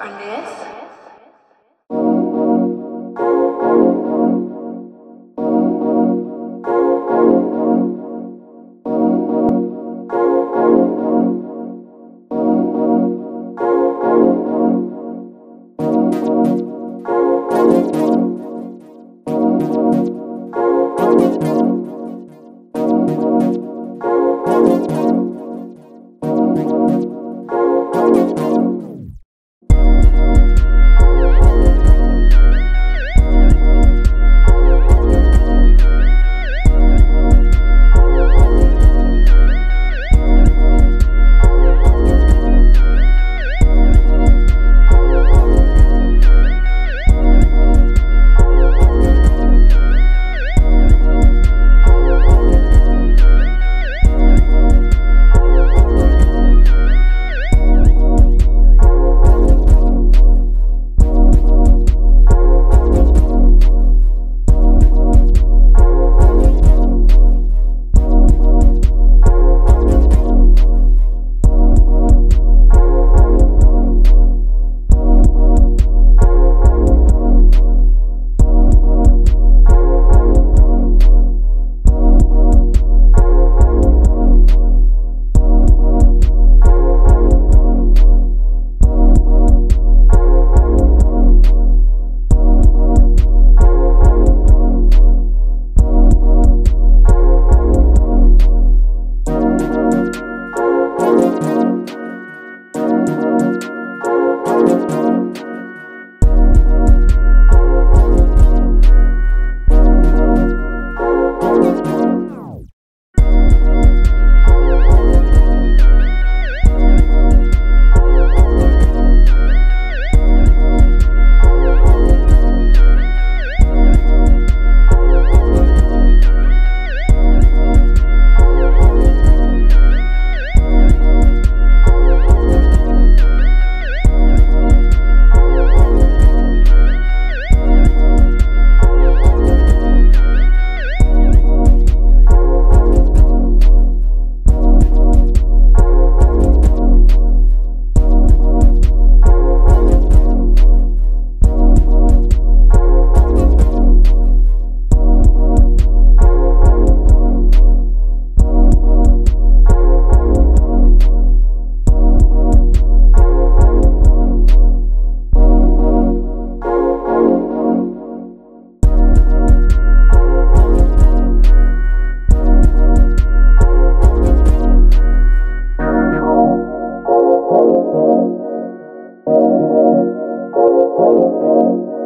Ernest? Música